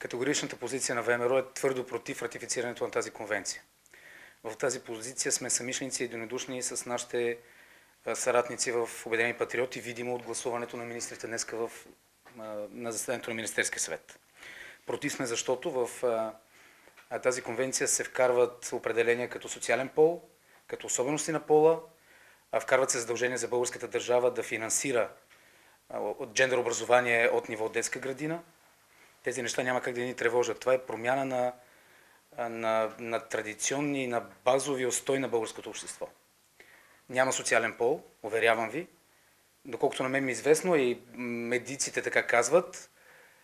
Категоричната позиция на ВМРО е твърдо против ратифицирането на тази конвенция. В тази позиция сме самишленици единодушни с нашите съратници в Обединени патриоти, видимо от гласуването на министрите днеска в, на заседанието на Министерския съвет. Против сме, защото в тази конвенция се вкарват определения като социален пол, като особености на пола, вкарват се задължения за българската държава да финансира от джендър образование от ниво детска градина. Тези неща няма как да ни тревожат. Това е промяна на, на, на традиционни, на базови устой на българското общество. Няма социален пол, уверявам ви. Доколкото на мен ми е известно и медиците така казват,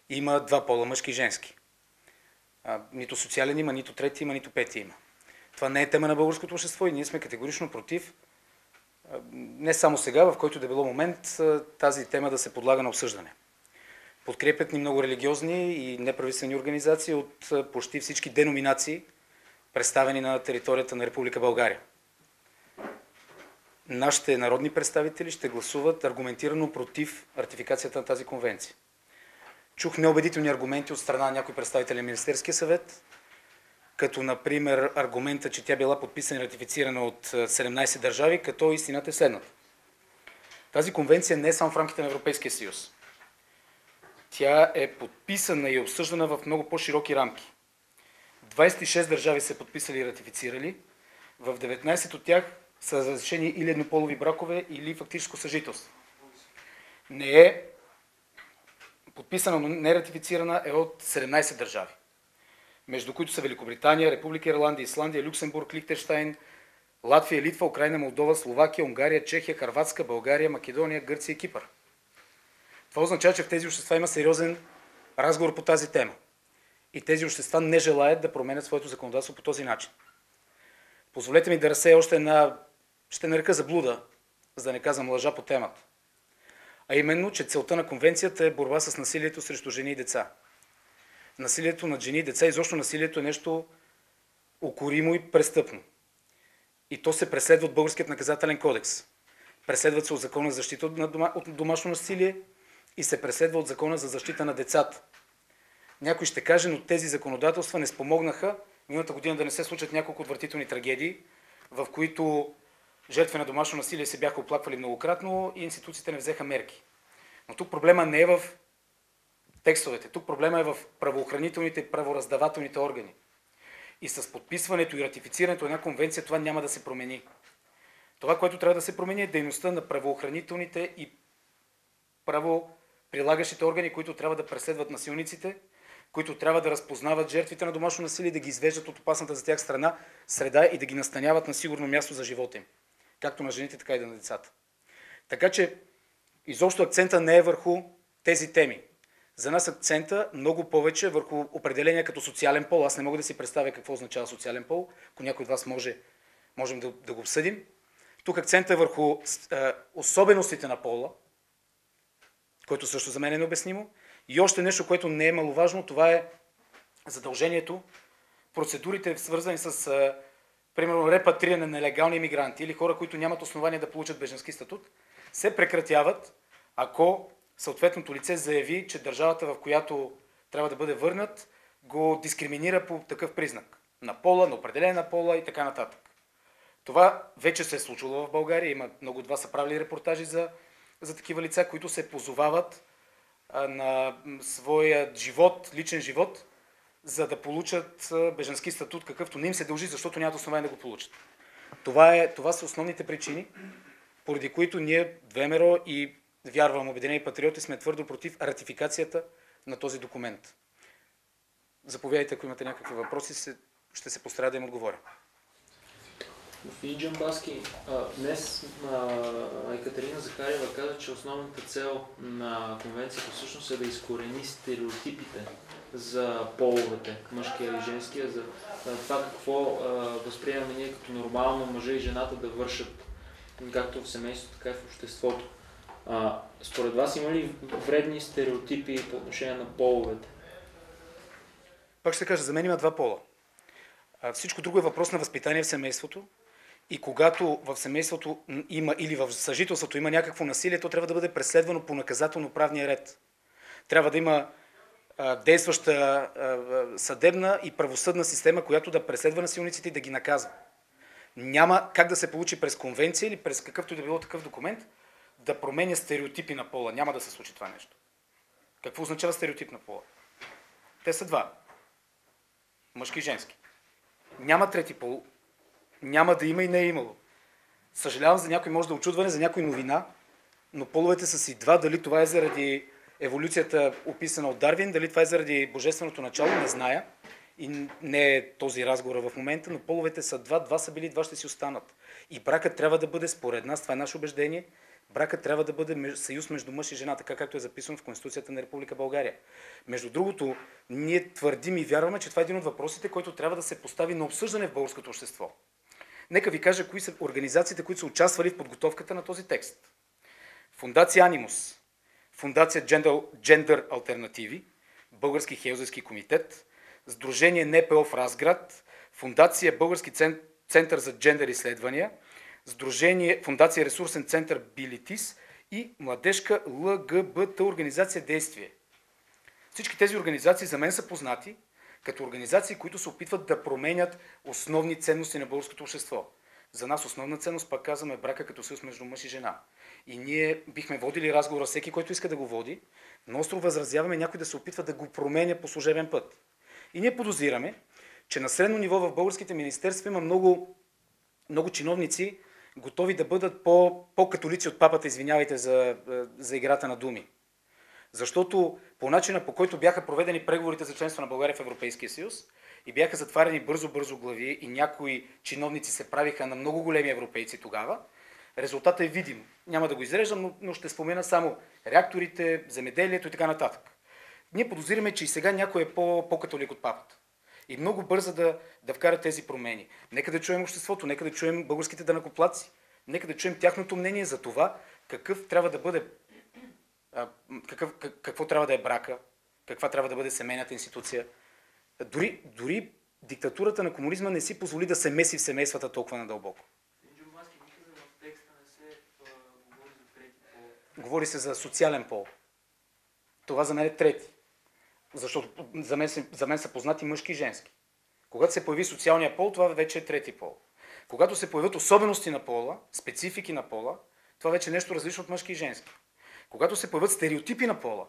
има два пола, мъжки и женски. А, нито социален има, нито трети има, нито пети има. Това не е тема на българското общество и ние сме категорично против не само сега, в който да било момент тази тема да се подлага на обсъждане. Подкрепят ни много религиозни и неправителствени организации от почти всички деноминации, представени на територията на Република България. Нашите народни представители ще гласуват аргументирано против ратификацията на тази конвенция. Чух неубедителни аргументи от страна на някои представители на Министерския съвет, като например аргумента, че тя била подписана и ратифицирана от 17 държави, като истината е следната. Тази конвенция не е само в рамките на Европейския съюз. Тя е подписана и обсъждана в много по-широки рамки. 26 държави са подписали и ратифицирали. В 19 от тях са разрешени или еднополови бракове, или фактическо съжителство. Не е подписана, но не ратифицирана е от 17 държави между които са Великобритания, Република Ирландия, Исландия, Люксембург, Лихтенштайн, Латвия, Литва, Украина, Молдова, Словакия, Унгария, Чехия, Харватска, България, Македония, Гърция и Кипър. Това означава, че в тези общества има сериозен разговор по тази тема. И тези общества не желаят да променят своето законодателство по този начин. Позволете ми да разсея още една, ще нарека заблуда, за да не казвам лъжа по темата. А именно, че целта на конвенцията е борба с насилието срещу жени и деца насилието над жени и деца, изобщо насилието е нещо укоримо и престъпно. И то се преследва от Българският наказателен кодекс. Преследват се от Закона за защита от домашно насилие и се преследва от Закона за защита на децата. Някой ще каже, но тези законодателства не спомогнаха миналата година да не се случат няколко отвратителни трагедии, в които жертви на домашно насилие се бяха оплаквали многократно и институциите не взеха мерки. Но тук проблема не е в текстовете. Тук проблема е в правоохранителните и правораздавателните органи. И с подписването и ратифицирането на една конвенция това няма да се промени. Това, което трябва да се промени е дейността на правоохранителните и правоприлагащите органи, които трябва да преследват насилниците, които трябва да разпознават жертвите на домашно насилие, да ги извеждат от опасната за тях страна, среда и да ги настаняват на сигурно място за живота им. Както на жените, така и на децата. Така че изобщо акцента не е върху тези теми. За нас акцента много повече върху определения като социален пол. Аз не мога да си представя какво означава социален пол. Ако някой от вас може, можем да, да го обсъдим. Тук акцента е върху е, особеностите на пола, което също за мен е необяснимо. И още нещо, което не е маловажно, това е задължението, процедурите свързани с, е, примерно, репатриране на нелегални иммигранти или хора, които нямат основания да получат беженски статут, се прекратяват, ако съответното лице заяви, че държавата, в която трябва да бъде върнат, го дискриминира по такъв признак. На пола, на определена пола и така нататък. Това вече се е случило в България. Има много от вас са правили репортажи за, за такива лица, които се позовават на своя живот, личен живот, за да получат беженски статут, какъвто не им се дължи, защото нямат основание да го получат. Това, е, това са основните причини, поради които ние, ВМРО и вярвам, Обединени патриоти сме твърдо против ратификацията на този документ. Заповядайте, ако имате някакви въпроси, ще се постарая да им отговоря. Господин Джамбаски, днес Екатерина Захарева каза, че основната цел на конвенцията всъщност е да изкорени стереотипите за половете, мъжкия или женския, за това какво възприемаме ние като нормално мъжа и жената да вършат както в семейството, така и в обществото. Според вас има ли вредни стереотипи по отношение на половете? Пак ще кажа, за мен има два пола. Всичко друго е въпрос на възпитание в семейството. И когато в семейството има или в съжителството има някакво насилие, то трябва да бъде преследвано по наказателно правния ред. Трябва да има действаща съдебна и правосъдна система, която да преследва насилниците и да ги наказва. Няма как да се получи през конвенция или през какъвто и да било такъв документ да променя стереотипи на пола. Няма да се случи това нещо. Какво означава стереотип на пола? Те са два. Мъжки и женски. Няма трети пол. Няма да има и не е имало. Съжалявам за някой, може да е очудване, за някой новина, но половете са си два. Дали това е заради еволюцията, описана от Дарвин, дали това е заради божественото начало, не зная. И не е този разговор в момента, но половете са два, два са били, два ще си останат. И бракът трябва да бъде, според нас, това е наше убеждение, бракът трябва да бъде съюз между мъж и жена, така както е записано в Конституцията на Република България. Между другото, ние твърдим и вярваме, че това е един от въпросите, който трябва да се постави на обсъждане в българското общество. Нека ви кажа кои са организациите, които са участвали в подготовката на този текст. Фундация Анимус, Фундация Gender, Альтернативи, Български хелзерски комитет, Сдружение НПО в Разград, Фундация Български център за джендър изследвания, Сдружение Фундация Ресурсен център Билитис и Младежка ЛГБТ организация Действие. Всички тези организации за мен са познати като организации, които се опитват да променят основни ценности на българското общество. За нас основна ценност, пак казваме, брака като съюз между мъж и жена. И ние бихме водили разговора всеки, който иска да го води, но остро възразяваме някой да се опитва да го променя по служебен път. И ние подозираме, че на средно ниво в българските министерства има много, много чиновници, готови да бъдат по, по-католици от папата, извинявайте за, за играта на думи. Защото по начина по който бяха проведени преговорите за членство на България в Европейския съюз и бяха затварени бързо-бързо глави и някои чиновници се правиха на много големи европейци тогава, резултатът е видим. Няма да го изреждам, но, ще спомена само реакторите, земеделието и така нататък. Ние подозираме, че и сега някой е по, по-католик от папата. И много бърза да, да вкара тези промени. Нека да чуем обществото, нека да чуем българските данакоплаци, нека да чуем тяхното мнение за това какъв трябва да бъде, какъв, какво трябва да е брака, каква трябва да бъде семейната институция. Дори, дори диктатурата на комунизма не си позволи да се меси в семействата толкова надълбоко. Говори се за социален пол. Това за мен е трети. Защото за мен, за мен са познати мъжки и женски. Когато се появи социалния пол, това вече е трети пол. Когато се появят особености на пола, специфики на пола, това вече е нещо различно от мъжки и женски. Когато се появят стереотипи на пола,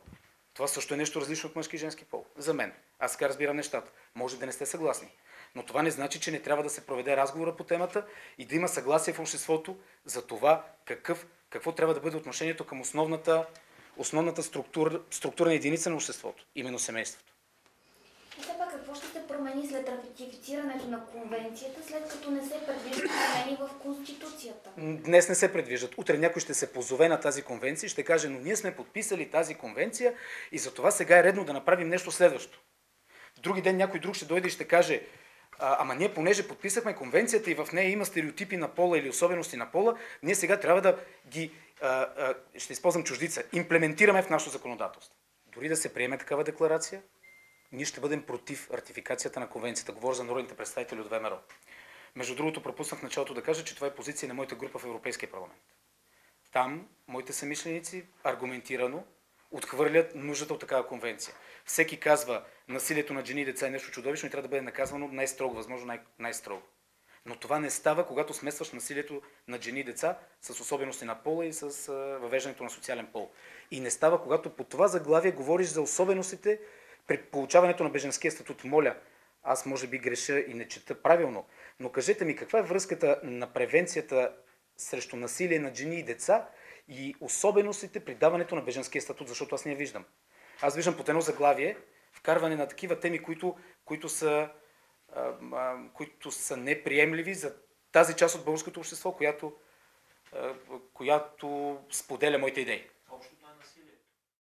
това също е нещо различно от мъжки и женски пол. За мен. Аз така разбирам нещата. Може да не сте съгласни. Но това не значи, че не трябва да се проведе разговора по темата и да има съгласие в обществото за това какъв, какво трябва да бъде отношението към основната основната структура, структурна единица на обществото, именно семейството. И все пак какво ще промени след ратифицирането на конвенцията, след като не се предвиждат промени в Конституцията? Днес не се предвиждат. Утре някой ще се позове на тази конвенция и ще каже, но ние сме подписали тази конвенция и за това сега е редно да направим нещо следващо. Други ден някой друг ще дойде и ще каже, а, ама ние понеже подписахме конвенцията и в нея има стереотипи на пола или особености на пола, ние сега трябва да ги ще използвам чуждица, имплементираме в нашето законодателство. Дори да се приеме такава декларация, ние ще бъдем против ратификацията на конвенцията. Говоря за народните представители от ВМРО. Между другото, пропуснах началото да кажа, че това е позиция на моята група в Европейския парламент. Там моите самишленици аргументирано отхвърлят нуждата от такава конвенция. Всеки казва, насилието на жени и деца е нещо чудовищно и трябва да бъде наказвано най-строго, възможно най- най-строго. Но това не става, когато смесваш насилието на жени и деца с особености на пола и с въвеждането на социален пол. И не става, когато по това заглавие говориш за особеностите при получаването на беженския статут. Моля, аз може би греша и не чета правилно, но кажете ми каква е връзката на превенцията срещу насилие на жени и деца и особеностите при даването на беженския статут, защото аз не я виждам. Аз виждам по едно заглавие вкарване на такива теми, които, които са които са неприемливи за тази част от българското общество, която, която споделя моите идеи.